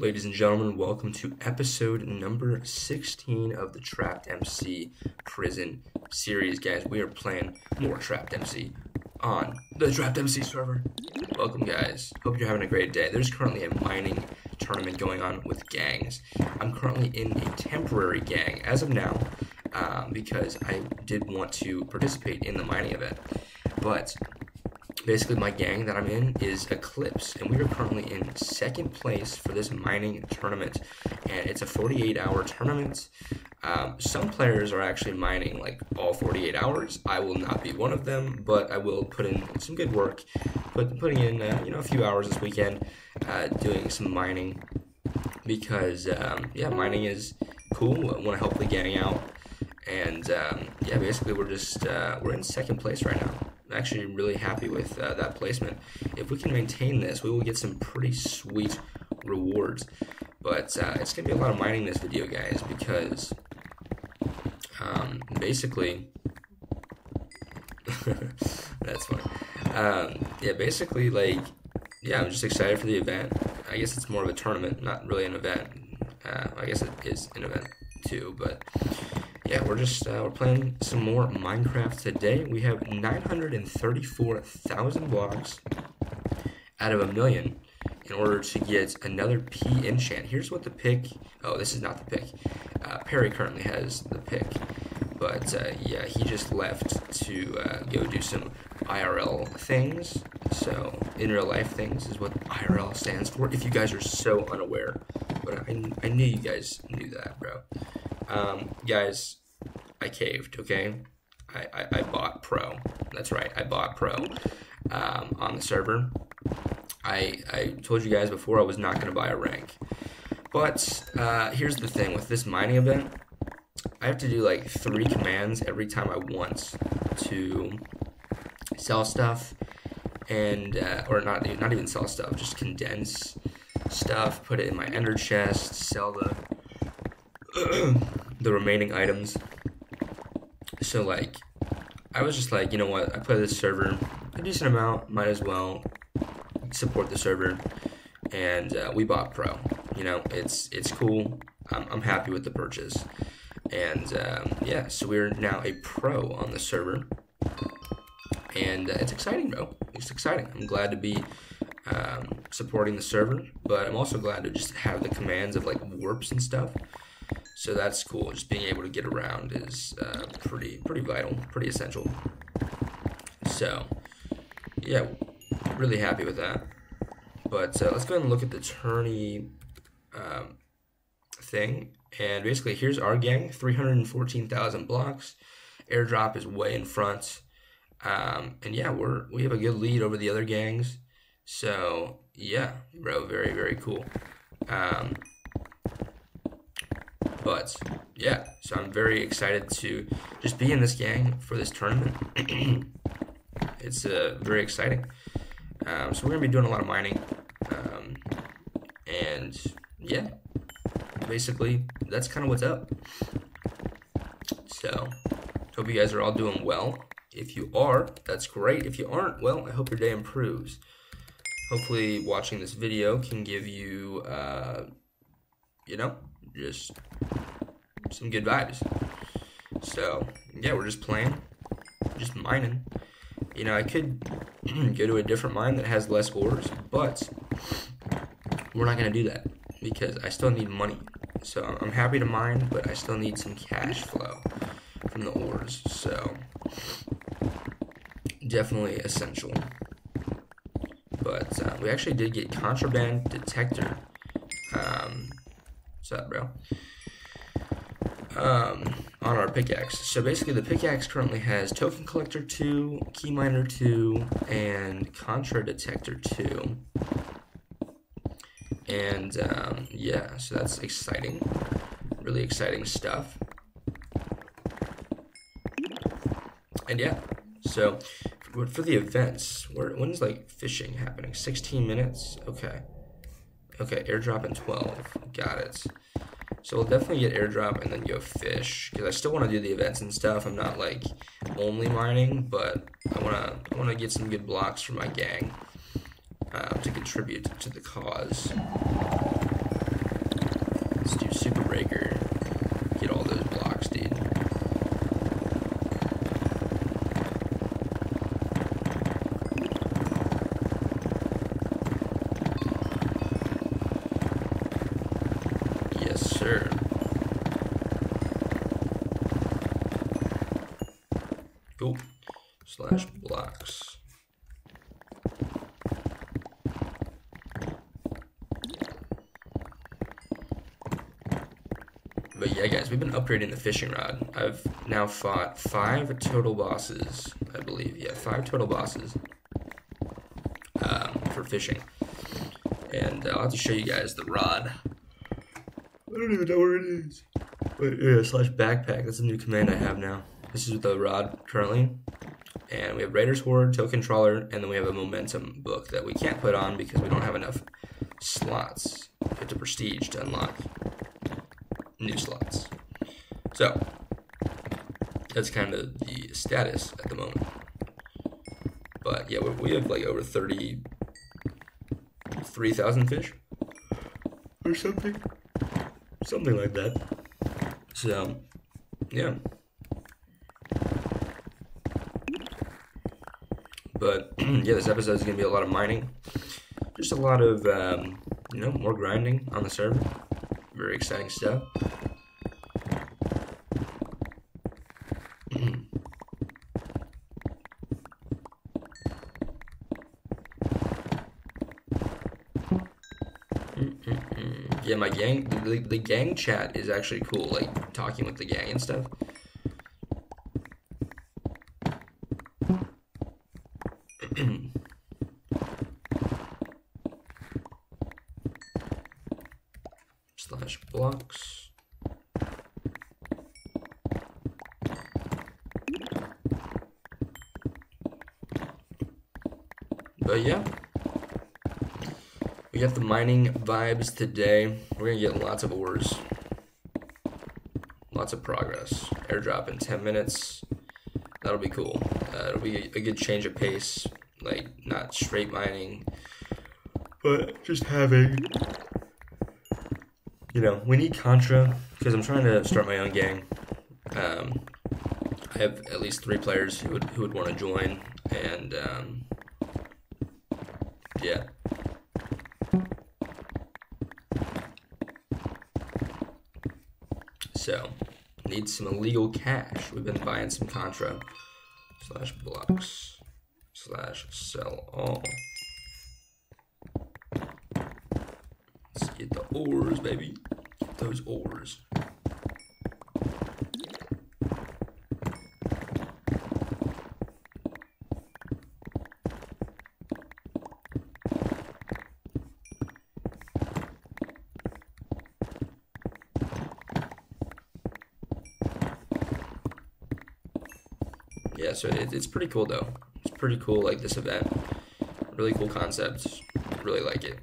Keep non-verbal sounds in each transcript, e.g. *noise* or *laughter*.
Ladies and gentlemen, welcome to episode number 16 of the Trapped MC Prison series. Guys, we are playing more Trapped MC on the Trapped MC server. Welcome, guys. Hope you're having a great day. There's currently a mining tournament going on with gangs. I'm currently in a temporary gang as of now um, because I did want to participate in the mining event. But basically my gang that I'm in is Eclipse, and we are currently in second place for this mining tournament, and it's a 48 hour tournament. Um, some players are actually mining like all 48 hours. I will not be one of them, but I will put in some good work, put, putting in uh, you know a few hours this weekend, uh, doing some mining because um, yeah, mining is cool. I want to help the gang out, and um, yeah, basically we're just uh, we're in second place right now actually really happy with uh, that placement. If we can maintain this, we will get some pretty sweet rewards. But uh, it's going to be a lot of mining this video, guys, because um, basically, *laughs* that's funny. Um, yeah, basically, like, yeah, I'm just excited for the event. I guess it's more of a tournament, not really an event. Uh, I guess it is an event too, but yeah, we're just uh, we're playing some more Minecraft today. We have 934,000 blocks out of a million in order to get another P enchant. Here's what the pick. Oh, this is not the pick. Uh, Perry currently has the pick, but uh, yeah, he just left to uh, go do some IRL things. So in real life things is what IRL stands for. If you guys are so unaware, but I, I knew you guys knew that, bro. Um, guys, I caved, okay? I, I, I, bought Pro. That's right, I bought Pro um, on the server. I, I told you guys before I was not going to buy a rank. But uh, here's the thing with this mining event, I have to do like three commands every time I want to sell stuff and uh, or not not even sell stuff, just condense stuff, put it in my ender chest, sell the *clears throat* the remaining items. So like, I was just like, you know what? I play this server a decent amount. Might as well support the server, and uh, we bought Pro. You know, it's it's cool. I'm, I'm happy with the purchase, and um, yeah, so we're now a Pro on the server, and uh, it's exciting, bro. It's exciting. I'm glad to be um, supporting the server, but I'm also glad to just have the commands of like warps and stuff. So that's cool. Just being able to get around is uh, pretty pretty vital, pretty essential. So yeah, really happy with that. But uh, let's go ahead and look at the tourney um, thing. And basically, here's our gang: 314,000 blocks. Airdrop is way in front. Um, and yeah, we're we have a good lead over the other gangs. So yeah, bro, very very cool. Um, but yeah, so I'm very excited to just be in this gang for this tournament. *clears throat* it's uh, very exciting. Um, so we're gonna be doing a lot of mining, um, and yeah, basically that's kind of what's up. So hope you guys are all doing well. If you are, that's great. If you aren't, well, I hope your day improves. Hopefully, watching this video can give you, uh, you know, just some good vibes. So, yeah, we're just playing, just mining. You know, I could *clears throat* go to a different mine that has less ores, but we're not going to do that because I still need money. So I'm happy to mine, but I still need some cash flow from the ores. So definitely essential. But uh, we actually did get contraband detector. Um, up, bro? um, on our pickaxe. So basically, the pickaxe currently has Token Collector 2, Key Miner 2, and Contra Detector 2. And um, yeah, so that's exciting. Really exciting stuff. And yeah, so for, for the events, where, when's like fishing happening? 16 minutes? Okay. Okay, airdrop in 12. Got it. So we'll definitely get airdrop and then go fish because I still want to do the events and stuff. I'm not like only mining, but I want to I want to get some good blocks for my gang uh, to contribute to the cause. Let's do Super Breaker. Upgrading the fishing rod. I've now fought five total bosses, I believe. Yeah, five total bosses um, for fishing. And uh, I'll have to show you guys the rod. I don't even know where it is. Wait, yeah, slash backpack. That's a new command I have now. This is the rod currently. And we have Raiders Horde, Token Trawler, and then we have a Momentum book that we can't put on because we don't have enough slots. We to prestige to unlock new slots. So, that's kind of the status at the moment. But yeah, we, we have like over 33,000 fish or something. Something like that. So, yeah. But *clears throat* yeah, this episode is going to be a lot of mining. Just a lot of, um, you know, more grinding on the server. Very exciting stuff. Yeah, my gang, the, the gang chat is actually cool, like talking with the gang and stuff. *clears throat* Slash blocks. But yeah. We got the mining vibes today. We're gonna get lots of ores. Lots of progress. Airdrop in 10 minutes. That'll be cool. Uh, it'll be a good change of pace. Like, not straight mining, but just having. You know, we need Contra because I'm trying to start my own gang. Um, I have at least three players who would who would want to join, and um, yeah. So, need some illegal cash. We've been buying some Contra. Slash blocks. Slash sell all. Let's get the ores, baby. Get those ores. So it, it's pretty cool though. It's pretty cool, like this event. Really cool concept. Really like it.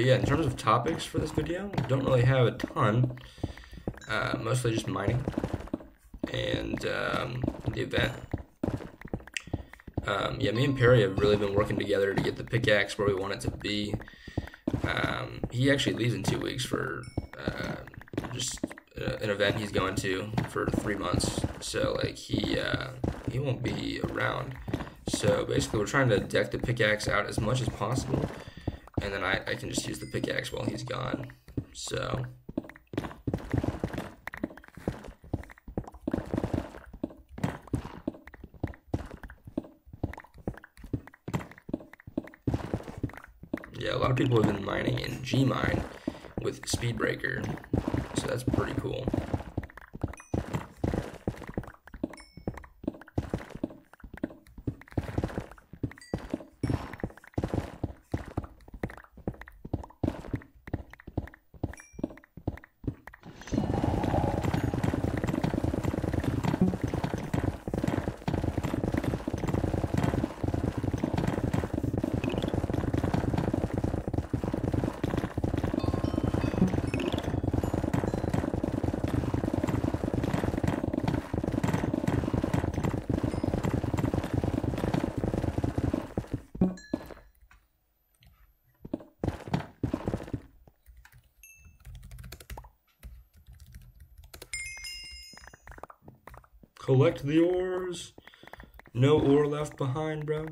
But yeah, in terms of topics for this video, don't really have a ton. Uh, mostly just mining and um, the event. Um, yeah, me and Perry have really been working together to get the pickaxe where we want it to be. Um, he actually leaves in two weeks for uh, just uh, an event he's going to for three months. So like he uh, he won't be around. So basically, we're trying to deck the pickaxe out as much as possible and then I, I can just use the pickaxe while he's gone. So. Yeah, a lot of people have been mining in Gmine with Speedbreaker, so that's pretty cool. Collect the ores. No ore left behind, bro.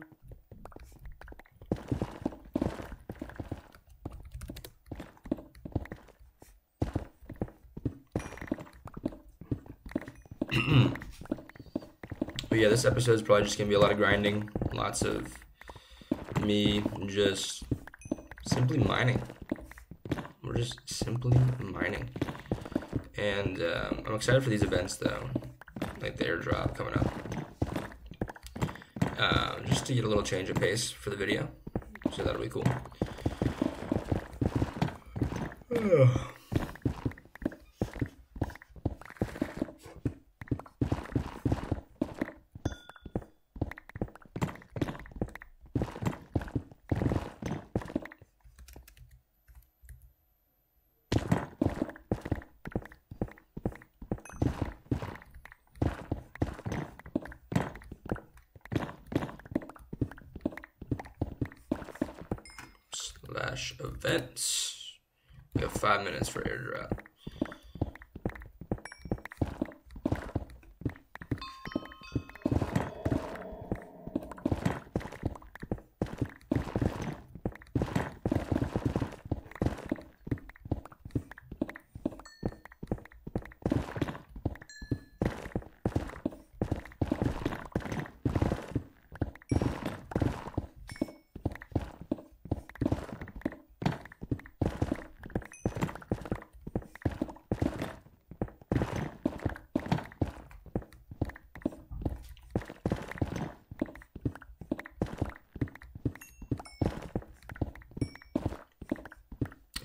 *clears throat* but yeah, this episode is probably just gonna be a lot of grinding, lots of me just simply mining. We're just simply mining, and um, I'm excited for these events though, like the airdrop coming up, uh, just to get a little change of pace for the video. So that'll be cool. *sighs* events. We have five minutes for airdrop.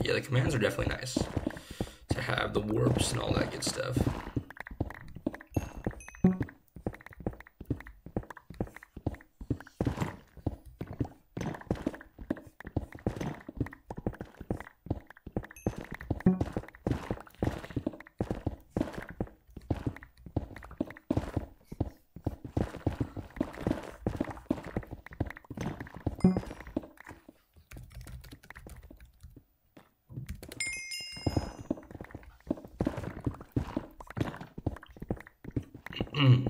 yeah, the commands are definitely nice to have the warps and all that good stuff. Mm.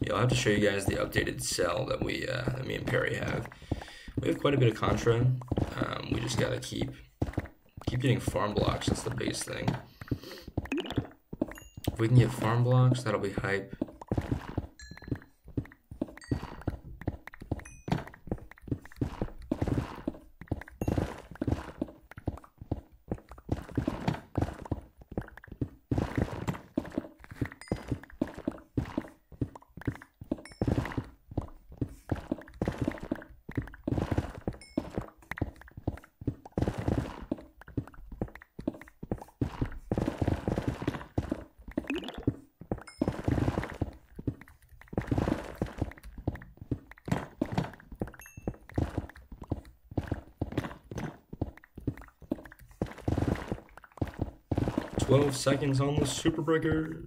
Yeah, I'll have to show you guys the updated cell that we, uh, that me and Perry have. We have quite a bit of Contra. Um, we just gotta keep, keep getting farm blocks. That's the biggest thing. If we can get farm blocks, that'll be hype. 12 seconds on the Super Breaker.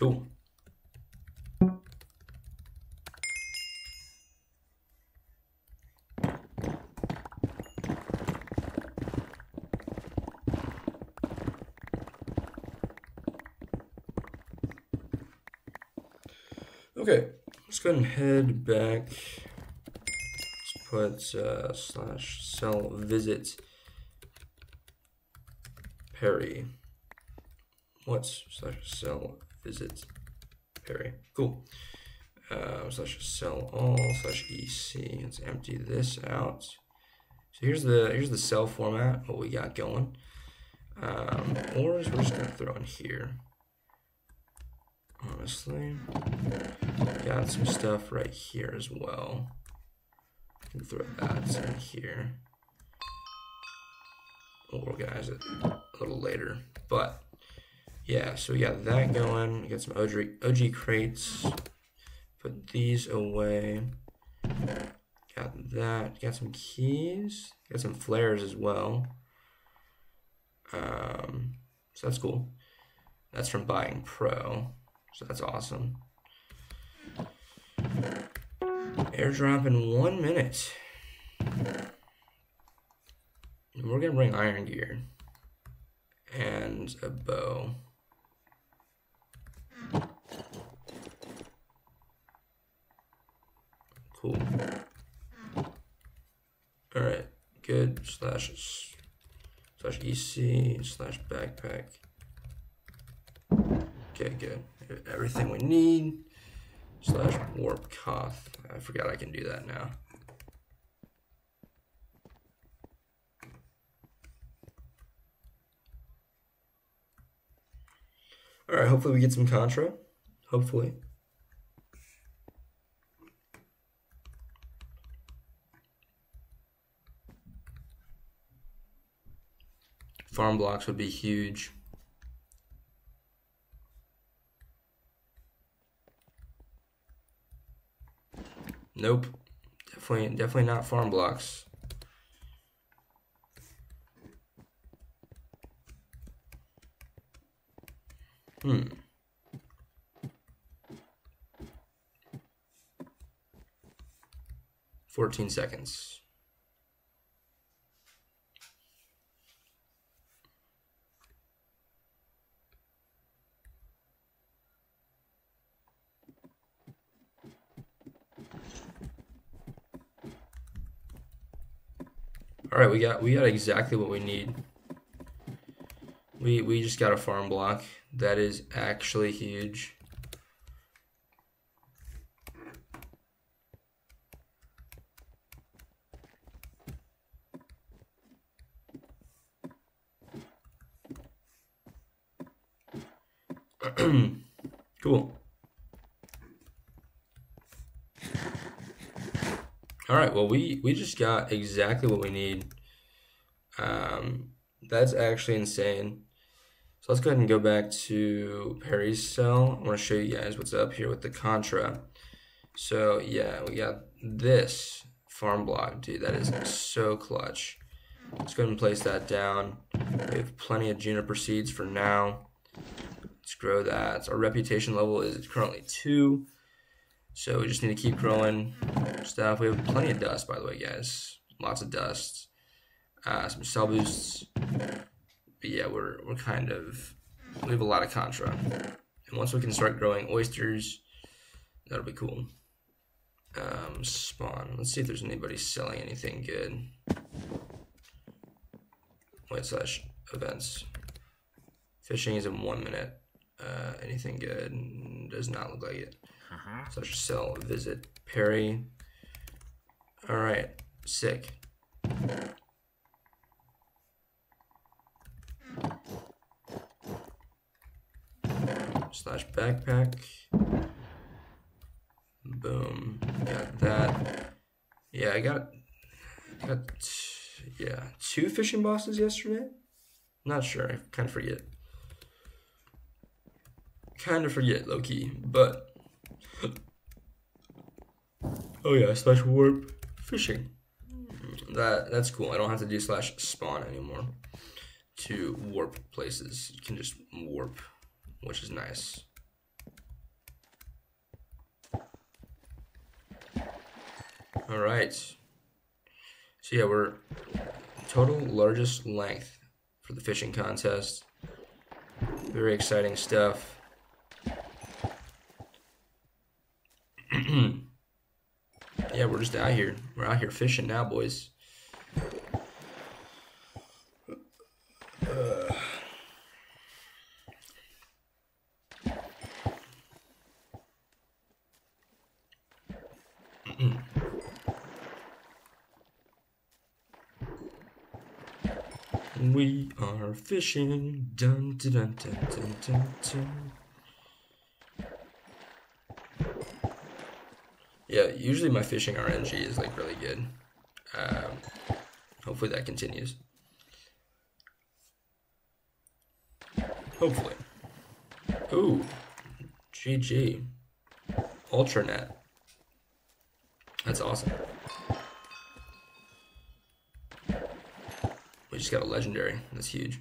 Cool. Okay, let's go ahead and head back. Let's put uh, slash cell visit Perry. What's slash cell visit Perry. Cool. Uh, slash sell all slash EC. Let's empty this out. So here's the here's the cell format. What we got going. Um, ores we're just gonna throw in here. Honestly, got some stuff right here as well. Can throw that in here. We'll organize it a little later, but yeah. So we got that going. We got some OG OG crates. Put these away. Got that. Got some keys. Got some flares as well. Um, so that's cool. That's from buying Pro. So that's awesome. Airdrop in one minute. We're gonna bring iron gear and a bow. Cool. All right, good. Slash slash EC slash backpack. Okay, good. Everything we need. Slash warp coth. I forgot I can do that now. All right, hopefully we get some Contra. Hopefully. Farm blocks would be huge. Nope. Definitely definitely not farm blocks. Hmm. Fourteen seconds. All right, we got we got exactly what we need. We we just got a farm block that is actually huge. *clears throat* cool. All right, well, we, we just got exactly what we need. That's actually insane. So let's go ahead and go back to Perry's cell. I want to show you guys what's up here with the Contra. So yeah, we got this farm block, dude. That is so clutch. Let's go ahead and place that down. We have plenty of juniper seeds for now. Let's grow that. Our reputation level is currently two. So we just need to keep growing stuff. We have plenty of dust, by the way, guys. Lots of dust. Uh, some cell boosts. But yeah, we're we're kind of we have a lot of contra. And once we can start growing oysters, that'll be cool. Um, spawn. Let's see if there's anybody selling anything good. Wait slash events. Fishing is in one minute. Uh, anything good? Does not look like it. Uh-huh. Slash cell visit Perry. All right, sick. Slash backpack. Boom. Got that. Yeah, I got. Got. Yeah, two fishing bosses yesterday. Not sure. I kind of forget. Kind of forget, low key, but *gasps* Oh yeah, slash warp fishing. That that's cool. I don't have to do slash spawn anymore to warp places. You can just warp, which is nice. All right. So yeah, we're total largest length for the fishing contest. Very exciting stuff. *clears throat* yeah, we're just out here. We're out here fishing now, boys. Uh. We are fishing. Dun dun dun dun dun dun. dun. Yeah, usually my fishing RNG is like really good. Um, hopefully that continues. Hopefully. Ooh, GG. Ultranet. That's awesome. Just got a legendary. That's huge.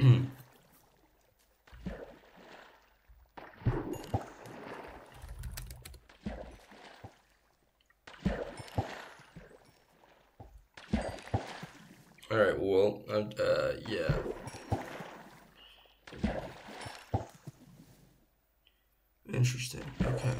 All right. Well, uh, yeah. Interesting. Okay.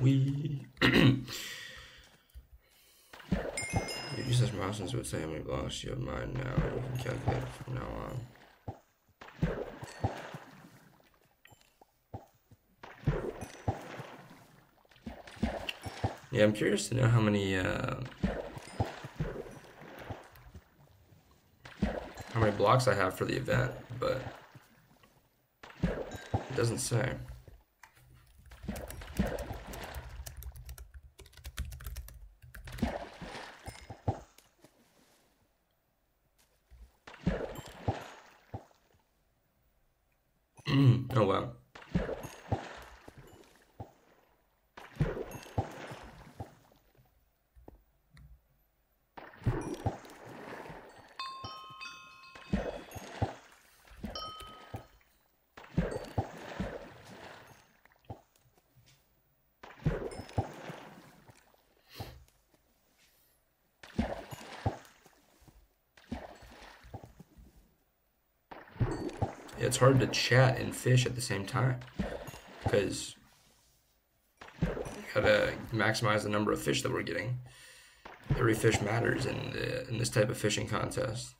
We. you mouse would say how many blocks you have mine now. You can calculate from now on. Yeah, I'm curious to know how many uh, how many blocks I have for the event, but it doesn't say. oh wow. it's hard to chat and fish at the same time because you gotta maximize the number of fish that we're getting. Every fish matters in the, in this type of fishing contest.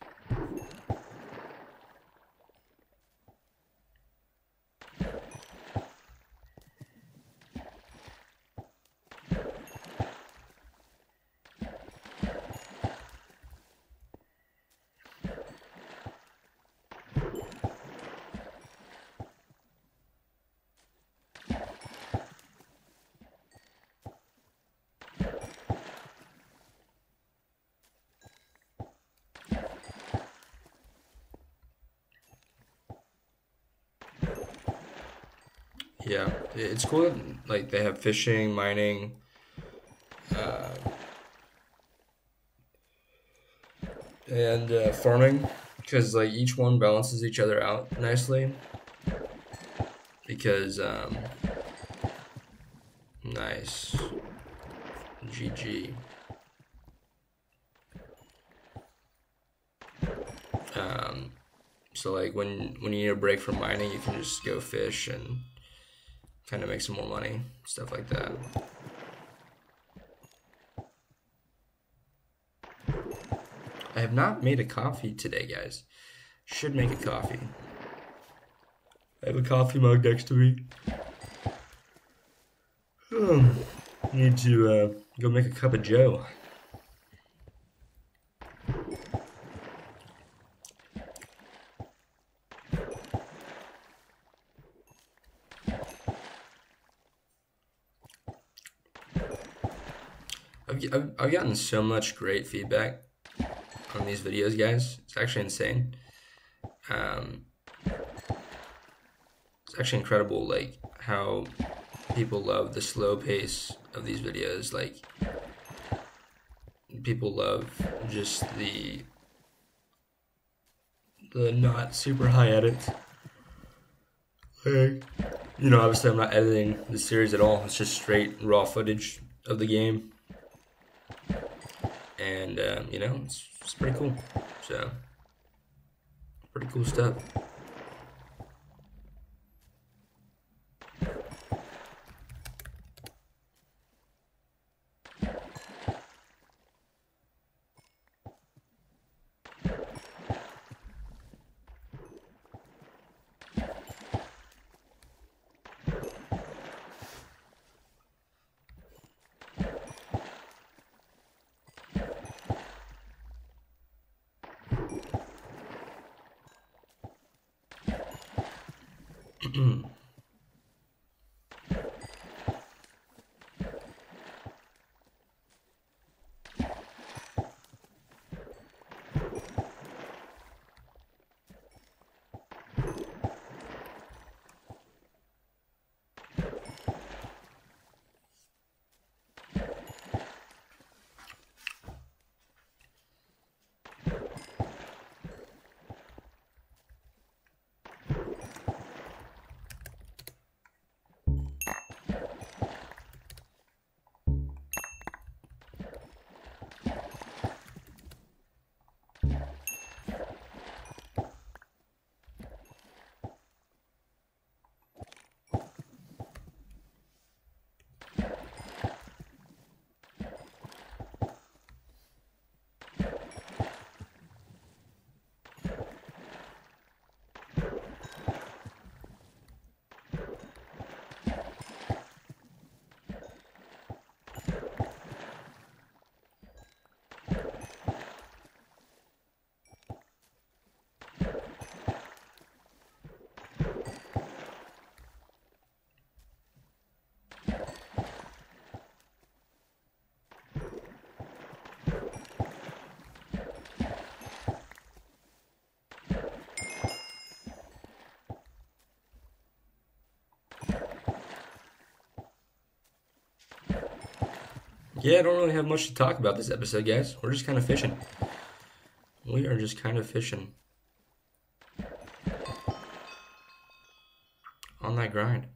Yeah, it's cool like they have fishing, mining, uh, and uh, farming because like each one balances each other out nicely. Because um, nice, GG. Um, so like when when you need a break from mining, you can just go fish and kind of make some more money, stuff like that. I have not made a coffee today, guys. Should make a coffee. I have a coffee mug next to me. Um, need to uh, go make a cup of Joe. I've, gotten so much great feedback on these videos, guys. It's actually insane. Um, it's actually incredible, like how people love the slow pace of these videos. Like people love just the the not super high edits. Like, you know, obviously I'm not editing the series at all. It's just straight raw footage of the game, and um, you know, it's, it's pretty cool. So, pretty cool stuff. Yeah, I don't really have much to talk about this episode, guys. We're just kind of fishing. We are just kind of fishing. On that grind.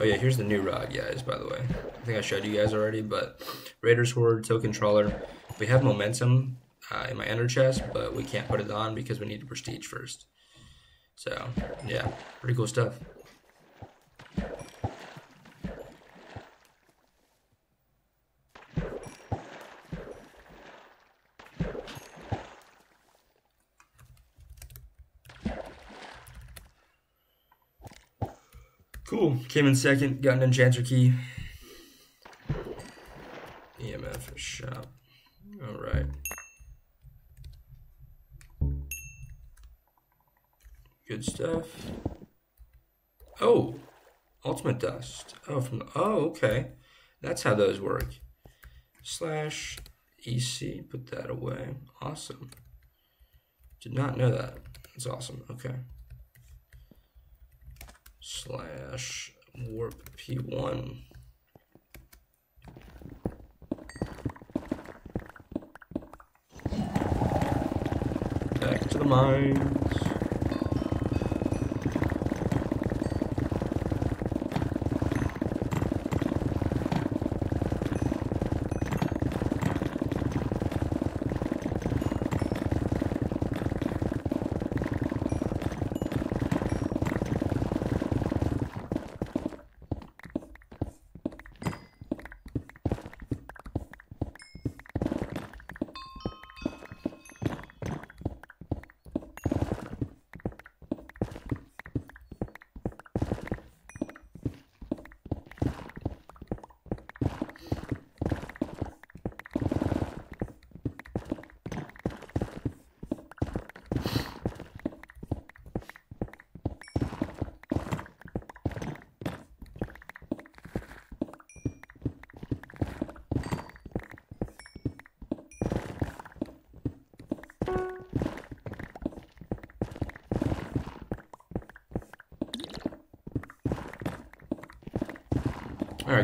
Oh yeah, here's the new rod, guys. By the way, I think I showed you guys already, but Raiders Horde token trawler. We have momentum uh, in my ender chest, but we can't put it on because we need to prestige first. So yeah, pretty cool stuff. Cool. Came in second. Got an enchanter key. EMF shop. All right. Good stuff. Oh, ultimate dust. Oh, from oh, okay. That's how those work. Slash EC, put that away. Awesome. Did not know that. That's awesome. Okay. Slash warp P1. Back to the mines.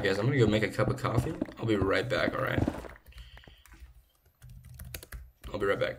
Guys, I'm gonna go make a cup of coffee. I'll be right back, alright? I'll be right back.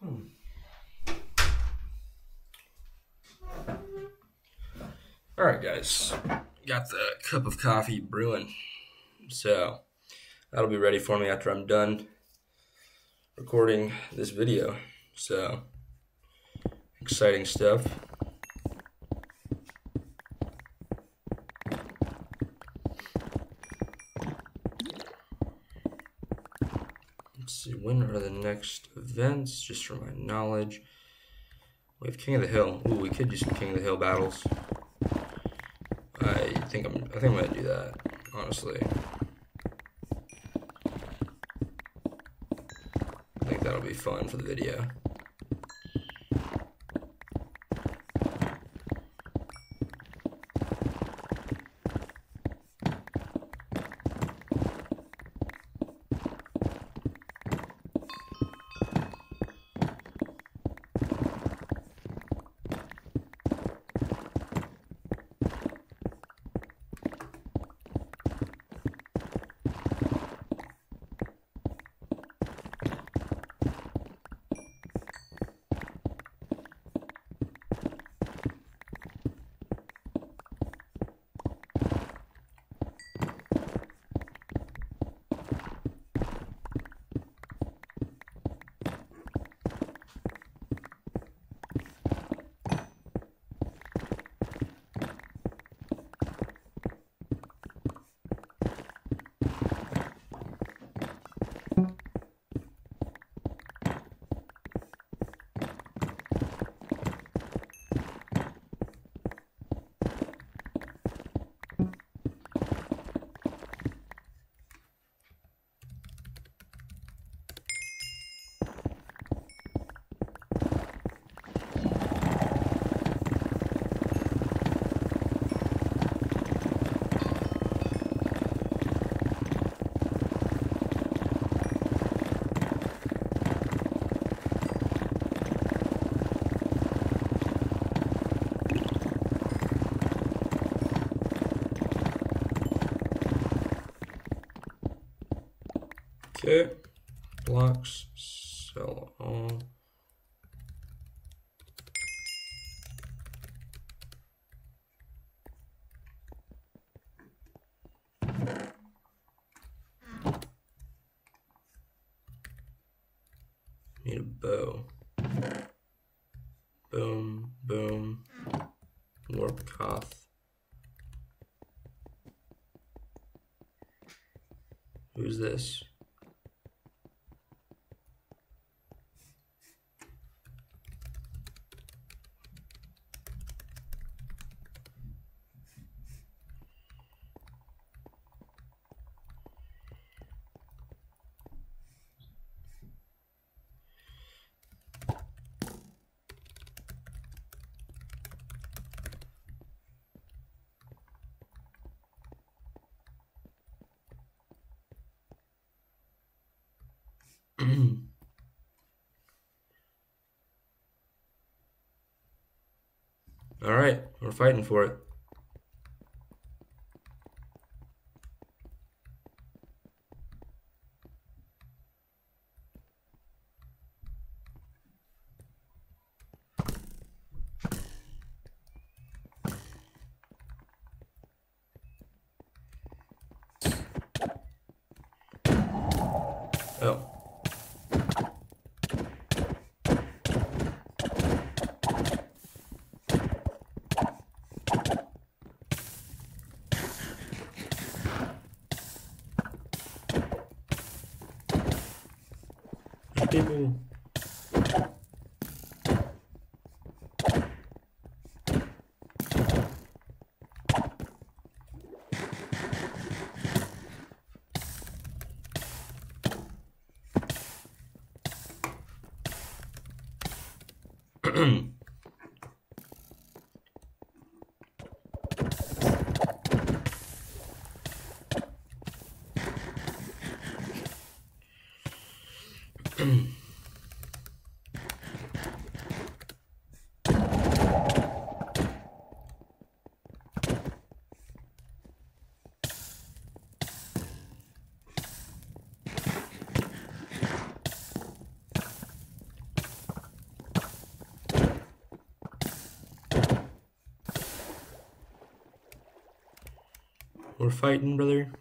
Hmm. All right, guys, got the cup of coffee brewing, so that'll be ready for me after I'm done recording this video. So exciting stuff. See, when are the next events? Just for my knowledge. We have King of the Hill. Ooh, we could do some King of the Hill battles. I think I'm. I think I'm gonna do that. Honestly, I think that'll be fun for the video. Blocks. Sell all. Need a bow. Boom, boom. Warp Koth. Who's this? All right, we're fighting for it. Oh. People. We're fighting, brother.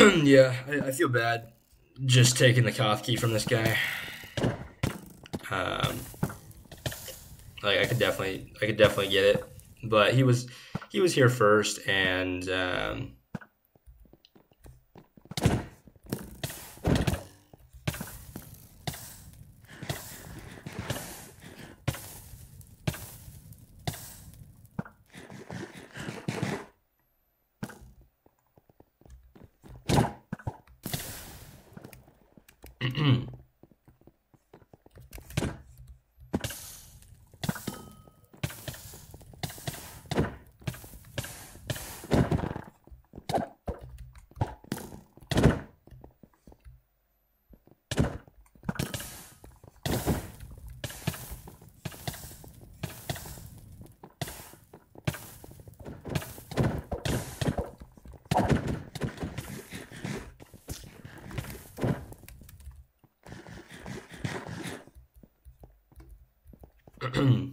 *clears throat* yeah, I, I, feel bad just taking the Koth key from this guy. Um, like I could definitely, I could definitely get it, but he was, he was here first, and um, 嗯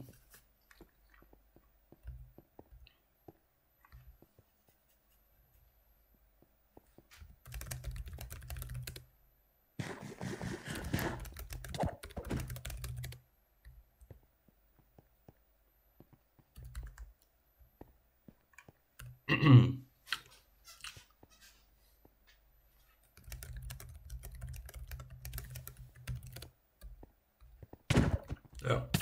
嗯对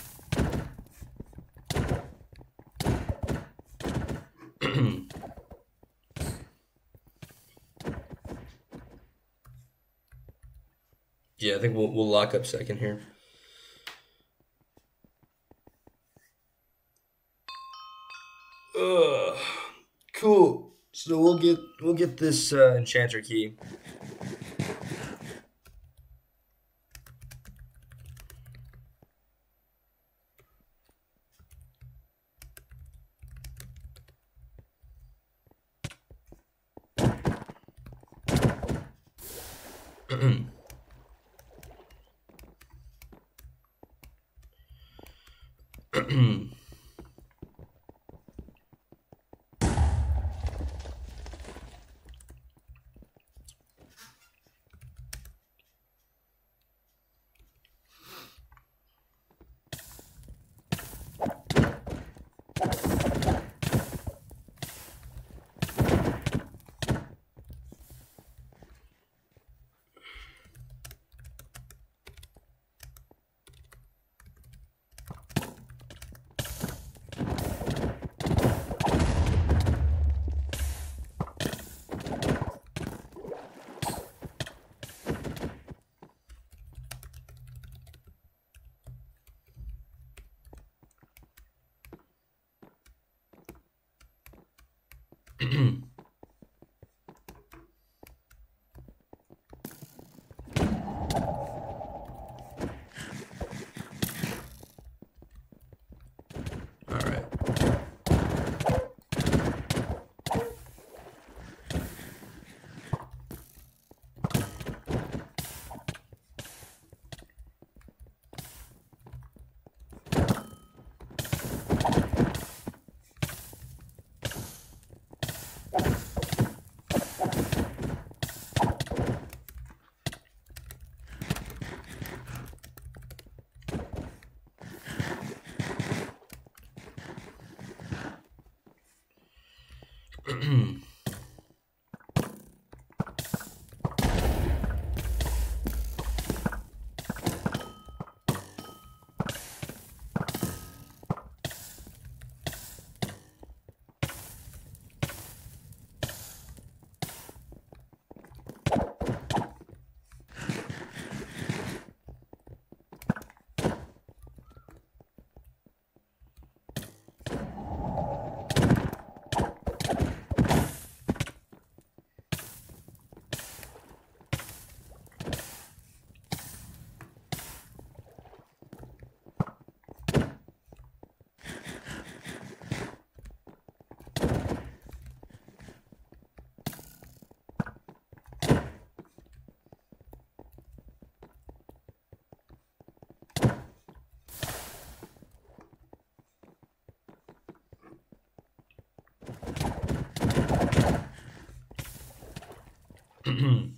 yeah, I think we'll we'll lock up second here. Ugh. Cool. So we'll get we'll get this uh, enchanter key. *clears throat* All right.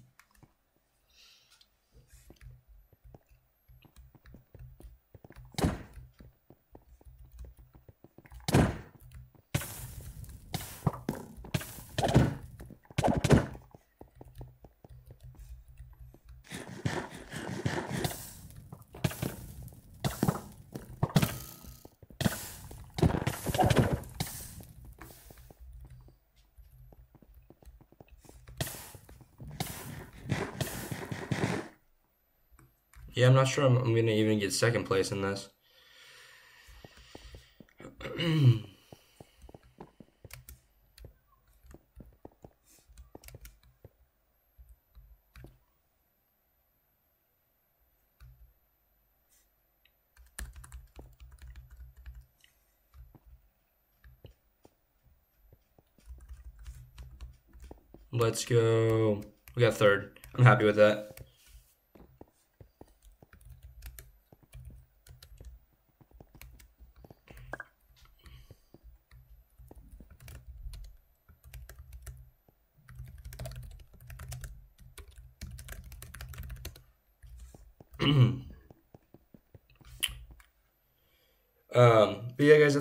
Yeah, I'm not sure I'm, I'm gonna even get second place in this. Let's go. We got third. I'm happy with that.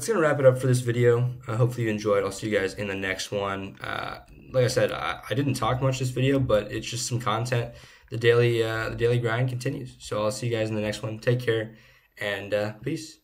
That's gonna wrap it up for this video. Uh, hopefully you enjoyed. I'll see you guys in the next one. Uh, like I said, I, I, didn't talk much this video, but it's just some content. The daily uh, the daily grind continues. So I'll see you guys in the next one. Take care and uh, peace.